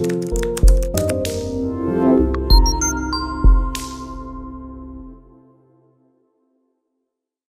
Música